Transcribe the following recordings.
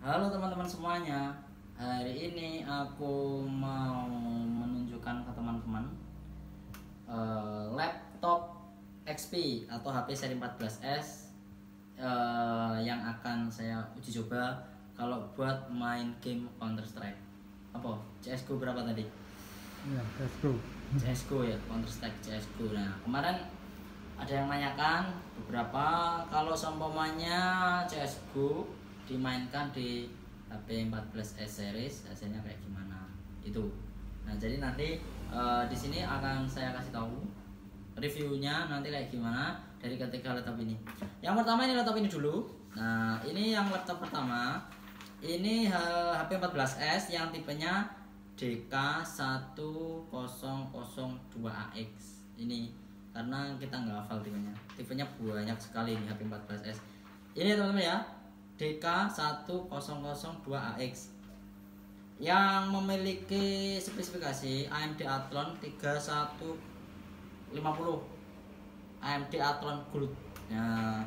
Halo teman-teman semuanya. Hari ini aku mau menunjukkan ke teman-teman eh, laptop XP atau HP seri 14S eh, yang akan saya uji coba kalau buat main game Counter Strike. Apa? CS:GO berapa tadi? Ya, let's go. CSGO ya Counter Strike CSGO nah kemarin ada yang nanyakan beberapa kalau seumpamanya CSGO dimainkan di HP 14S series hasilnya kayak gimana? Itu. Nah jadi nanti eh, di sini akan saya kasih tahu reviewnya nanti kayak gimana dari ketiga laptop ini. Yang pertama ini laptop ini dulu. Nah ini yang laptop pertama. Ini eh, HP 14S yang tipenya DK1002AX ini karena kita nggak hafal tipenya. Tipenya banyak sekali ini HP 14S ini teman-teman ya DK1002AX yang memiliki spesifikasi AMD Athlon 3150 AMD Athlon Gold. Nah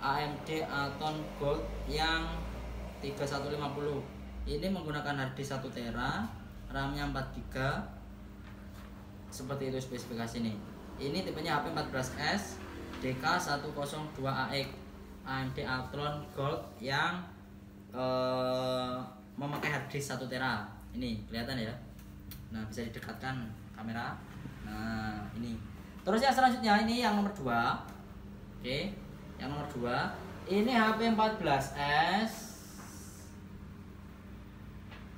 AMD Athlon Gold yang 3150 ini menggunakan harddisk 1 tera RAM-nya 4 GB seperti itu spesifikasi ini. Ini tipenya HP 14S DK102AX AMD Athlon Gold yang eh, memakai harddisk 1 tera. Ini kelihatan ya? Nah bisa didekatkan kamera. Nah ini. Terus yang selanjutnya ini yang nomor 2 oke yang nomor 2 ini HP 14S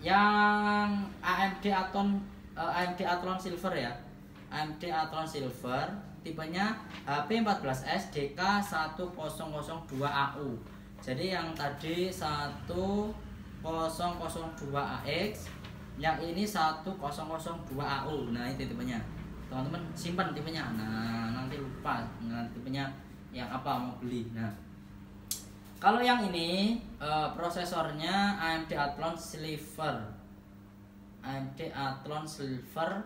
yang AMD Athlon eh, AMD Athlon Silver ya? AMD Athlon Silver tipenya HP 14S DK1002AU jadi yang tadi 1002AX yang ini 1002AU nah itu tipenya. Teman-teman simpan tipenya. Nah nanti lupa nah, tipenya yang apa mau beli. Nah kalau yang ini eh, prosesornya AMD Athlon Silver. AMD Athlon Silver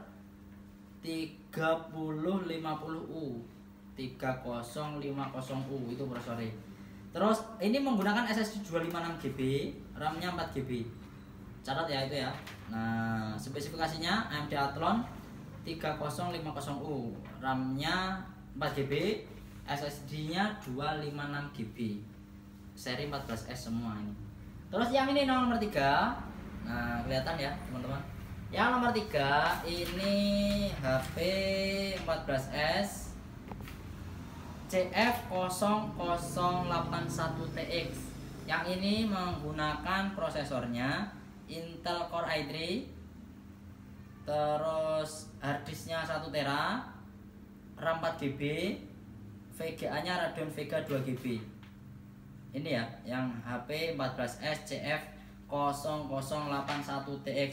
3050U. 3050U itu prosesornya. Terus ini menggunakan SSD 256GB, RAM-nya 4GB. Catat ya itu ya. Nah, spesifikasinya AMD Athlon 3050U, RAM-nya 4GB, SSD-nya 256GB seri 14S semua ini. Terus yang ini nomor 3. Nah, kelihatan ya, teman-teman. Yang nomor 3 ini HP 14S CF0081TX. Yang ini menggunakan prosesornya Intel Core i3 terus harddisknya 1 tera RAM 4 GB VGA nya Radeon Vega 2 GB ini ya yang HP 14S CF 0081TX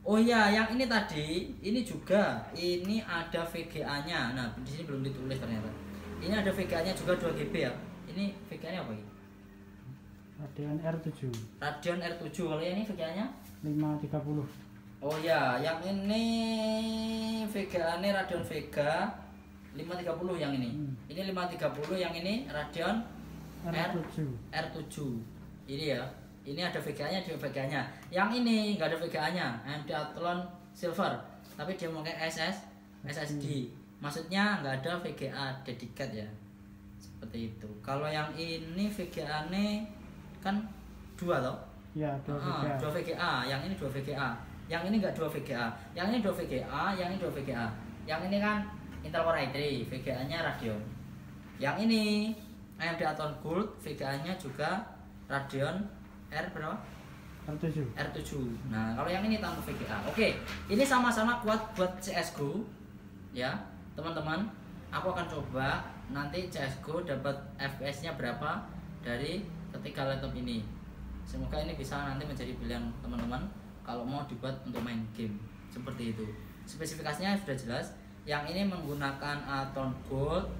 Oh iya yang ini tadi ini juga ini ada VGA nya nah di sini belum ditulis ternyata. Ini ada VGA nya juga 2 GB ya? Ini VGA nya apa ini? Radeon R7 Radeon R7 kalau ini VGA nya 530. Oh ya yang ini VGA nya Radeon Vega 530 yang ini. Hmm. ini 530 yang ini Radeon R7. R7 ini ya ini ada VGA nya di VGA nya yang ini nggak ada VGA nya AMD Athlon Silver. Tapi dia memakai SS SSD maksudnya nggak ada VGA dedicated ya. Seperti itu. Kalau yang ini VGA nya kan dua loh Ya, dua Ah, VGA. dua VGA. Yang ini dua VGA. Yang ini nggak dua VGA. Yang ini dua VGA yang ini dua VGA. Yang ini kan Intel Core i3 VGA nya Radeon. Yang ini AMD Athlon Gold VGA nya juga Radeon R berapa? R7. R7 nah kalau yang ini tanpa VGA oke ini sama-sama kuat buat CSGO ya teman-teman. Aku akan coba nanti CSGO dapat FPS nya berapa dari ketiga laptop ini. Semoga ini bisa nanti menjadi pilihan teman-teman kalau mau dibuat untuk main game. Seperti itu. Spesifikasinya sudah jelas. Yang ini menggunakan Athlon Gold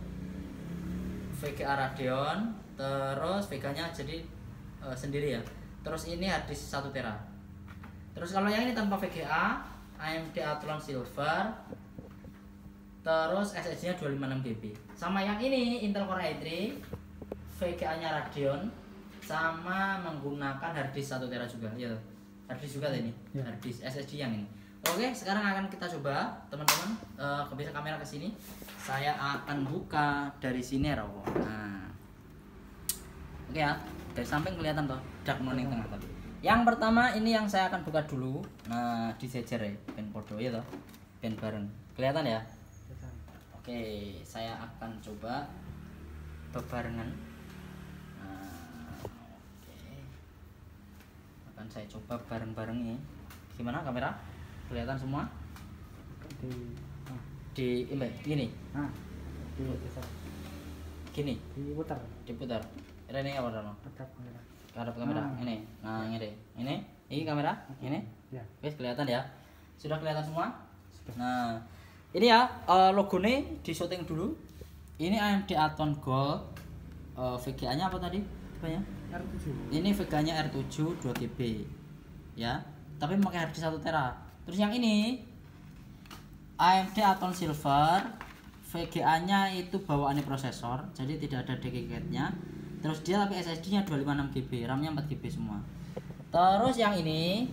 VGA Radeon terus VGA nya jadi eh, sendiri ya terus ini harddisk 1 tera. Terus kalau yang ini tanpa VGA AMD Athlon Silver terus SSD nya 256 GB sama yang ini Intel Core i3 VGA nya Radeon sama menggunakan hard disk 1 tera juga. Ya hard disk juga ini Ya. hard disk SSD yang ini. Oke sekarang akan kita coba teman-teman eh bisa kamera ke sini. Saya akan buka dari sini Rowo nah. Oke ya dari samping kelihatan toh dark morning tengah tadi yang pertama ini yang saya akan buka dulu nah disejer ya pen podo ya toh pen bareng kelihatan ya Oke, saya akan coba bebarengan. Nah, oke. Akan saya coba bareng-bareng ini. Gimana kamera? Kelihatan semua? di ah, Di ini, gini, ah, di gini, diputar diputar. Ini apa Rono? Tetap kamera Hadap kamera. Ah. Ini. Nah, ini deh. Ini, ini kamera. Ini. ya Wes kelihatan ya. Sudah kelihatan semua? Nah, ini ya eh, logonya di syuting dulu. Ini AMD Aton Gold. Eh, VGA-nya apa tadi? Apanya? R7 Ini VGA-nya R7 2 GB. Ya. Tapi pakai hard disk 1 tera. Terus yang ini AMD Aton Silver. VGA-nya itu bawaannya prosesor, jadi tidak ada dedicated-nya. Terus dia tapi SSD-nya 256 GB, RAM-nya 4 GB semua. Terus yang ini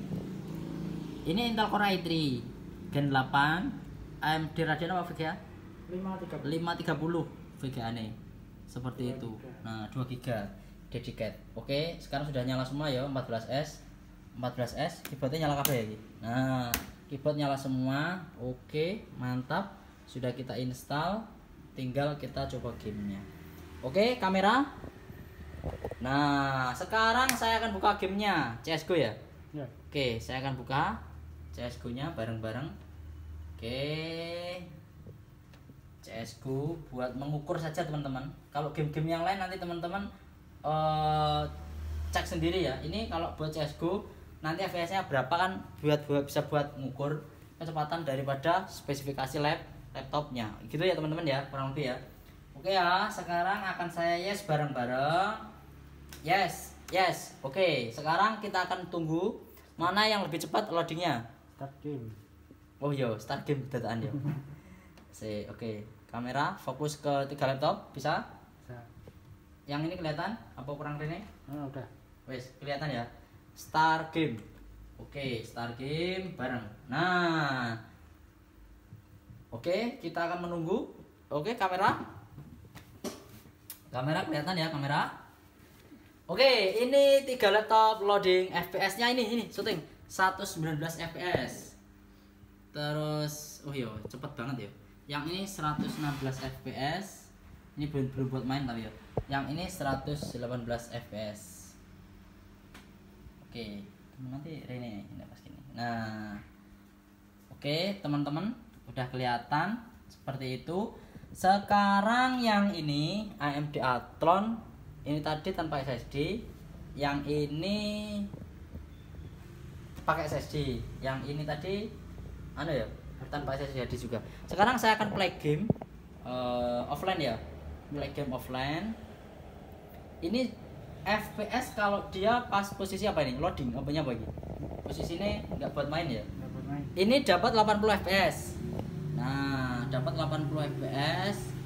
ini Intel Core i3 Gen 8 AMD Radeon apa VGA? 530 530 VGA nih seperti itu. nah 2 GB dedicated. Oke sekarang sudah nyala semua ya 14S 14S keyboardnya nyala kabeh ya nah keyboard nyala semua. Oke mantap. Sudah kita install tinggal kita coba gamenya. Oke kamera nah sekarang saya akan buka gamenya CSGO ya ya Oke, saya akan buka CSGO-nya bareng-bareng. Oke. CSGO buat mengukur saja teman-teman. Kalau game-game yang lain nanti teman-teman eh, cek sendiri ya. Ini kalau buat CSGO nanti FPS-nya berapa kan buat buat bisa buat mengukur kecepatan daripada spesifikasi lap laptopnya. Gitu ya teman-teman ya, kurang lebih ya. Oke ya, sekarang akan saya yes bareng-bareng. Yes, yes. Oke, sekarang kita akan tunggu mana yang lebih cepat loadingnya. start game Oh iya, start game dataan ya. Si, oke. Kamera fokus ke tiga laptop, bisa? bisa Yang ini kelihatan? Apa kurang rene? ah udah Wes, kelihatan ya. Start game. Oke, start game bareng. Nah. Oke, kita akan menunggu. Oke, kamera. Kamera kelihatan ya, kamera. Oke, ini tiga laptop loading FPS-nya ini ini syuting 119 FPS. Terus oh iya, cepet banget ya. Yang ini 116 FPS. Ini belum belum buat main tapi ya. Yang ini 118 FPS. Oke, nanti Rene ini pas gini. Nah, oke teman-teman udah kelihatan seperti itu. Sekarang yang ini AMD Athlon ini tadi tanpa SSD, yang ini pakai SSD, yang ini tadi anu ya tanpa SSD juga. Sekarang saya akan play game eh, offline ya, play game offline. Ini FPS kalau dia pas posisi apa ini? Loading apanya bagi? Posisinya nggak buat main ya? nggak bermain Ini dapat 80 fps. Nah, dapat 80 fps.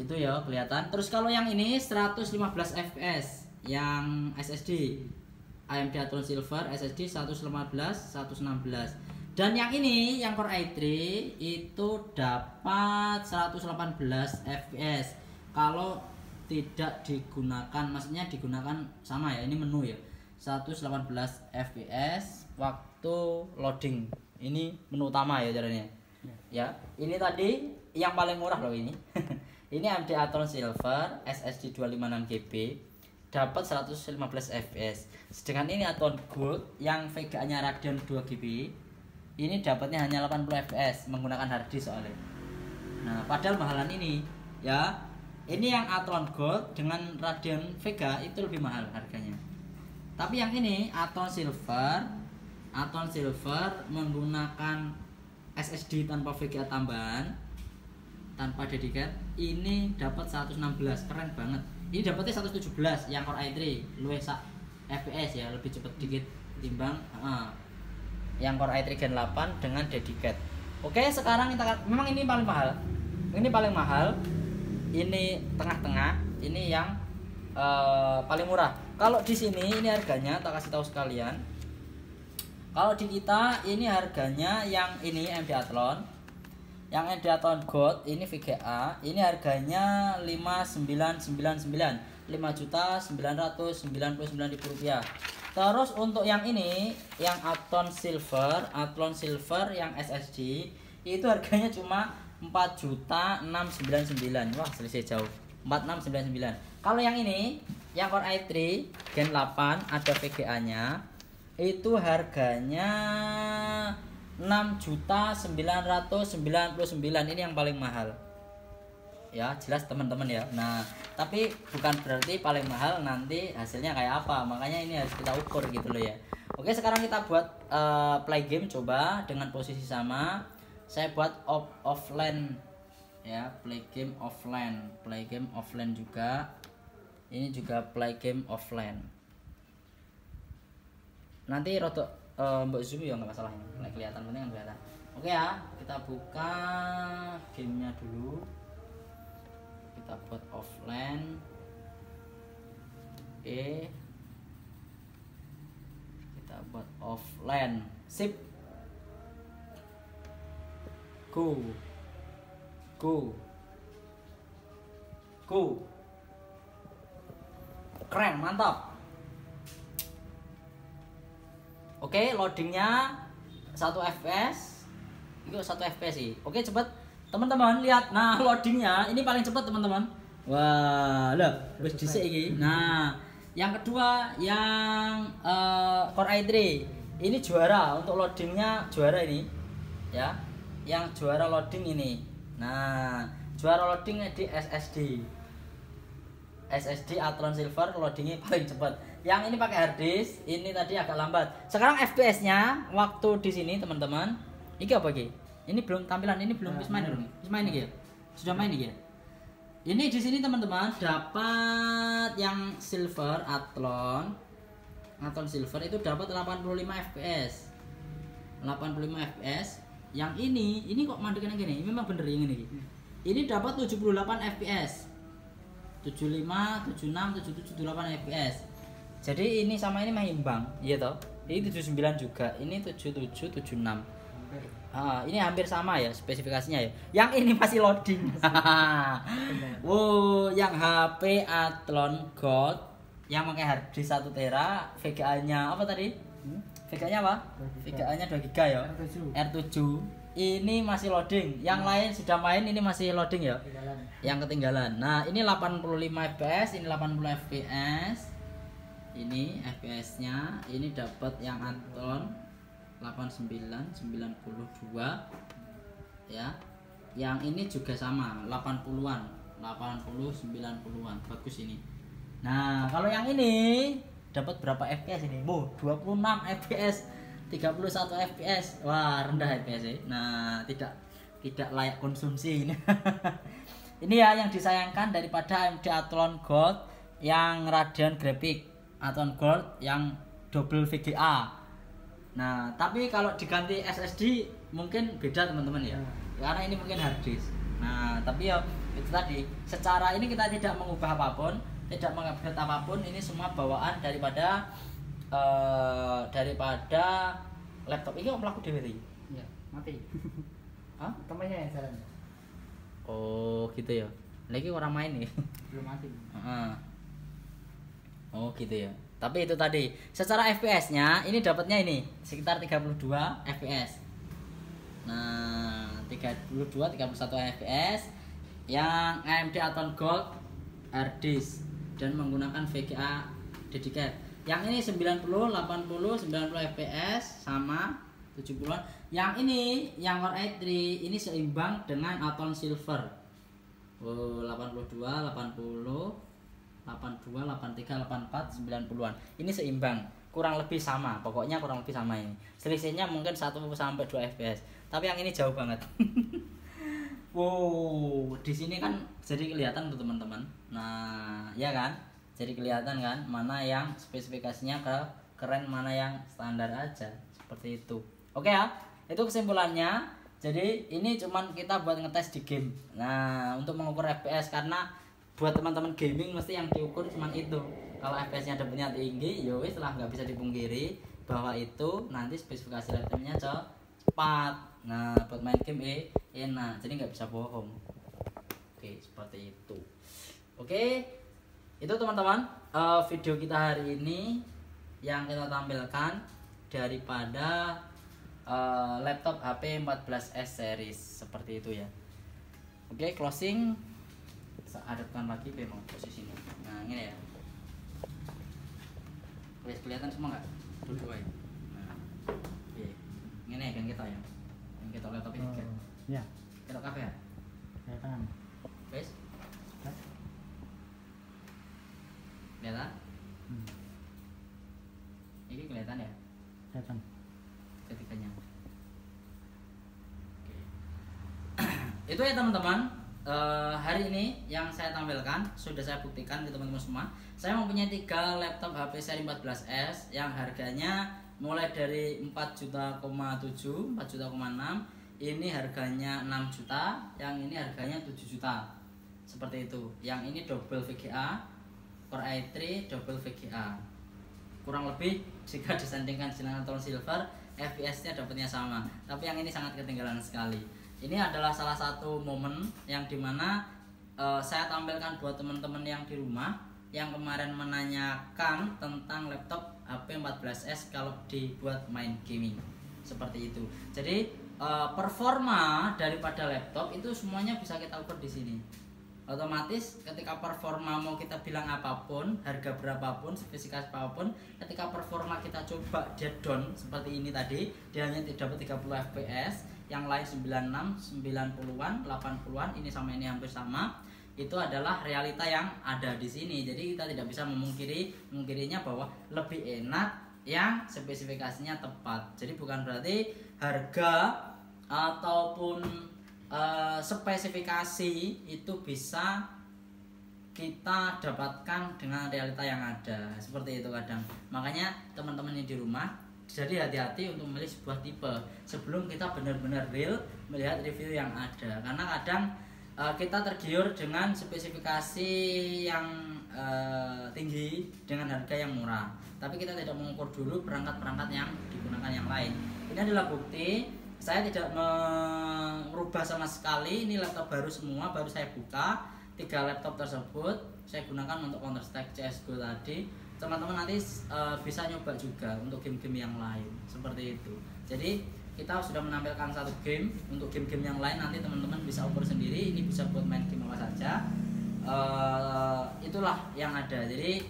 Itu ya kelihatan. Terus kalau yang ini 115 fps yang SSD. AMD Athlon Silver SSD 115 116. Dan yang ini yang Core i3 itu dapat 118 fps. Kalau tidak digunakan maksudnya digunakan sama ya ini menu ya 118 fps waktu loading ini menu utama ya caranya ya ini tadi yang paling murah loh ini ini AMD Athlon Silver SSD 256 GB dapat 115 fps sedangkan ini Athlon Gold yang VGA nya Radeon 2 GB ini dapatnya hanya 80 fps menggunakan hard disk soalnya. Nah padahal mahalan ini ya ini yang Athlon Gold dengan Radeon Vega itu lebih mahal harganya. Tapi yang ini Athlon Silver Athlon Silver menggunakan SSD tanpa VGA tambahan tanpa dedicated ini dapat 116 keren banget. Ini dapatnya 117 yang Core i3 luwih sak FPS ya lebih cepat dikit timbang ah, yang Core i3 Gen 8 dengan dedicated oke sekarang kita memang ini paling mahal. Ini paling mahal. Ini tengah-tengah ini yang eh, paling murah. Kalau di sini ini harganya tak kasih tahu sekalian. Kalau di kita ini harganya yang ini MD Athlon yang MD Athlon Gold ini VGA ini harganya 5999 5 juta 999 ribu rupiah. Terus untuk yang ini yang Athlon Silver Athlon Silver yang SSD itu harganya cuma 4 juta 699 wah selisih jauh. 4699 kalau yang ini yang Core i3 Gen 8 ada VGA nya itu harganya 6 juta 999 ini yang paling mahal. Ya jelas teman-teman ya. Nah tapi bukan berarti paling mahal nanti hasilnya kayak apa. Makanya ini harus kita ukur gitu loh ya. Oke sekarang kita buat uh, play game coba dengan posisi sama. Saya buat off offline. Ya play game offline. Play game offline juga. Ini juga play game offline. Nanti rotok uh, mbak zoom ya nggak masalah ini. Kelihatan penting kan kelihatan. Oke ya kita buka gamenya dulu. Kita buat offline. Oke. Kita buat offline. Sip. Go. Go. Go. Keren mantap oke loadingnya satu fps itu satu fps sih. Oke cepet. Teman-teman lihat. Nah loadingnya. Ini paling cepat teman-teman. Wah lah wis dhisik iki. Nah yang kedua yang uh, Core i3 ini juara. Untuk loadingnya juara ini. Ya. Yang juara loading ini. Nah juara loading di SSD SSD Athlon Silver loadingnya paling cepat yang ini pakai hard disk ini tadi agak lambat. Sekarang FPS nya waktu di sini teman-teman. Ini apa lagi ini belum tampilan ini belum bisa main belum? Bisa main ya? Sudah main ya? Ini di sini teman-teman dapat yang silver Athlon. Athlon silver itu dapat 85 fps 85 fps yang ini ini kok mandikan yang gini? Ini memang bener yang ini ini dapat 78 fps 75 76 77 78 fps jadi ini sama ini mengimbang iya toh ini 79 juga ini 77 76 Ah, ini hampir sama ya spesifikasinya ya. Yang ini masih loading. wow, yang HP Athlon Gold yang pakai hard disk 1 tera, VGA-nya apa tadi? Hmm? VGA-nya apa? VGA-nya 2 GB ya. R7. R7. Ini masih loading. Yang lain sudah main ini masih loading ya. Ketinggalan. Yang ketinggalan. Nah, ini 85 fps, ini 80 fps. Ini FPS-nya, ini dapat yang Athlon 89 92 ya. Yang ini juga sama 80-an 80 90-an bagus ini. Nah kalau yang ini dapat berapa fps ini? Bu 26 fps 31 fps wah rendah fps ya nah tidak tidak layak konsumsi ini. Ini ya yang disayangkan daripada AMD Athlon Gold yang Radeon Graphic Athlon Gold yang double VGA Nah, tapi kalau diganti SSD mungkin beda teman-teman ya. Hmm. Karena ini mungkin hard disk. Nah, tapi ya itu tadi, secara ini kita tidak mengubah apa pun, tidak mengupgrade apa pun, ini semua bawaan daripada uh, daripada laptop ini kok melaku dewe Ya, mati. Hah? Temannya yang jalan. Oh, gitu ya. Lagi orang main nih. Belum mati. Uh -huh. Oh, gitu ya. Tapi itu tadi secara FPS nya ini dapatnya ini sekitar 32 FPS nah 32 31 FPS yang AMD Atom Gold hard dan menggunakan VGA dedicated. Yang ini 90 80 90 FPS sama 70-an yang ini yang Core i3 ini seimbang dengan Atom Silver. Oh, 82 80 82, 83, 84, 90-an. Ini seimbang, kurang lebih sama. Pokoknya kurang lebih sama ini. Selisihnya mungkin 1 sampai 2 fps. Tapi yang ini jauh banget. wow, di sini kan jadi kelihatan tuh teman-teman. Nah, ya kan? Jadi kelihatan kan mana yang spesifikasinya ke keren, mana yang standar aja. Seperti itu. Oke ya, itu kesimpulannya. Jadi ini cuman kita buat ngetes di game. Nah, untuk mengukur FPS karena buat teman-teman gaming mesti yang diukur cuma itu. Kalau FPS-nya dapatnya tinggi ya wis lah nggak bisa dipungkiri bahwa itu nanti spesifikasi laptopnya cepat. Nah buat main game eh enak. Jadi nggak bisa bohong. Oke seperti itu. Oke itu teman-teman eh, video kita hari ini yang kita tampilkan daripada eh, laptop HP 14s series. Seperti itu ya. Oke closing hadapkan lagi memang posisinya nah ini ya Wes kelihatan semua nggak? Aja. Nah, oke. Ini kan kita ya. Yang kita laptop ini kan. Ya, Kita kafe ya. kelihatan. Wes, kelihatan? Hmm, Ini kelihatan ya kelihatan. ketikanya. Oke. Itu ya teman-teman. Eh, hari ini yang saya tampilkan sudah saya buktikan ke teman-teman semua. Saya mempunyai tiga laptop HP seri 14S yang harganya mulai dari 4 juta, 7, 4 juta, 6. Ini harganya 6 juta, yang ini harganya 7 juta. Seperti itu. Yang ini double VGA, Core i3 double VGA. Kurang lebih jika disandingkan dengan Tone Silver, FPS-nya dapatnya sama. Tapi yang ini sangat ketinggalan sekali. Ini adalah salah satu momen yang di mana eh, saya tampilkan buat teman-teman yang di rumah yang kemarin menanyakan tentang laptop HP 14s kalau dibuat main gaming seperti itu. Jadi eh, performa daripada laptop itu semuanya bisa kita ukur di sini. Otomatis ketika performa mau kita bilang apa pun, harga berapapun, spesifikasi apa pun, ketika performa kita coba dia down seperti ini tadi, dia hanya tidak dapat 30 fps, yang lain 96, 90-an, 80-an, ini sama ini hampir sama. Itu adalah realita yang ada di sini. Jadi kita tidak bisa memungkiri memungkirinya bahwa lebih enak yang spesifikasinya tepat. Jadi bukan berarti harga ataupun eh, spesifikasi itu bisa kita dapatkan dengan realita yang ada seperti itu kadang makanya teman-teman yang di rumah jadi hati-hati untuk memilih sebuah tipe sebelum kita benar-benar real melihat review yang ada. Karena kadang eh, kita tergiur dengan spesifikasi yang eh, tinggi dengan harga yang murah. Tapi kita tidak mengukur dulu perangkat-perangkat yang digunakan yang lain. Ini adalah bukti saya tidak merubah sama sekali. Ini laptop baru semua baru saya buka. Tiga laptop tersebut saya gunakan untuk Counter Strike CSGO tadi teman-teman nanti eh, bisa nyoba juga untuk game-game yang lain seperti itu jadi kita sudah menampilkan satu game untuk game-game yang lain nanti teman-teman bisa ukur sendiri ini bisa buat main game apa saja Eh, itulah yang ada jadi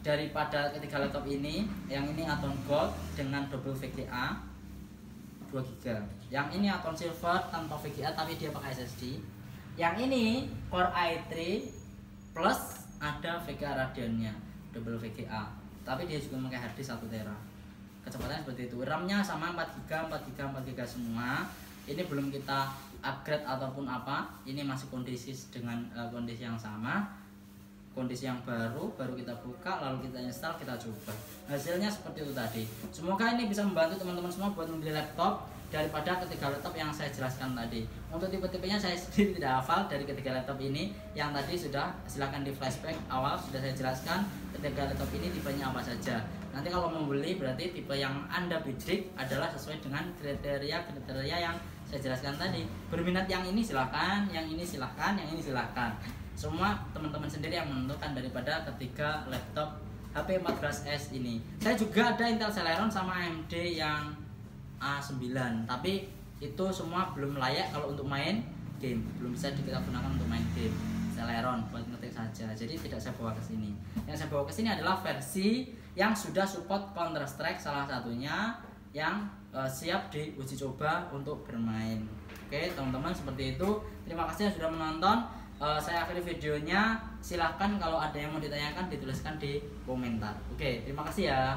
daripada ketiga laptop ini yang ini Atom Gold dengan double VGA 2 GB. Yang ini Atom Silver tanpa VGA tapi dia pakai SSD. Yang ini Core i3 plus ada VGA Radeon-nya, double VGA. Tapi dia juga pakai hard disk 1 tera. Kecepatannya seperti itu. RAM-nya sama 4 GB, 4 GB, 4 GB semua. Ini belum kita upgrade ataupun apa. Ini masih kondisi dengan eh, kondisi yang sama kondisi yang baru baru kita buka lalu kita install kita coba hasilnya seperti itu tadi semoga ini bisa membantu teman-teman semua buat membeli laptop daripada ketiga laptop yang saya jelaskan tadi. Untuk tipe-tipenya saya sendiri tidak hafal dari ketiga laptop ini. Yang tadi sudah silahkan di flashback awal sudah saya jelaskan ketiga laptop ini tipenya apa saja. Nanti kalau membeli berarti tipe yang anda bidik adalah sesuai dengan kriteria-kriteria yang saya jelaskan tadi. Berminat yang ini silahkan yang ini silahkan yang ini silahkan semua teman-teman sendiri yang menentukan daripada ketiga laptop HP 14s ini. Saya juga ada Intel Celeron sama AMD yang A9, tapi itu semua belum layak kalau untuk main game, belum bisa kita gunakan untuk main game. Celeron buat ngetik saja. Jadi tidak saya bawa ke sini. Yang saya bawa ke sini adalah versi yang sudah support Counter Strike salah satunya yang eh, siap diuji coba untuk bermain. Oke, teman-teman seperti itu. Terima kasih yang sudah menonton. Eh, saya akhiri videonya. Silahkan kalau ada yang mau ditanyakan dituliskan di komentar. Oke, terima kasih ya.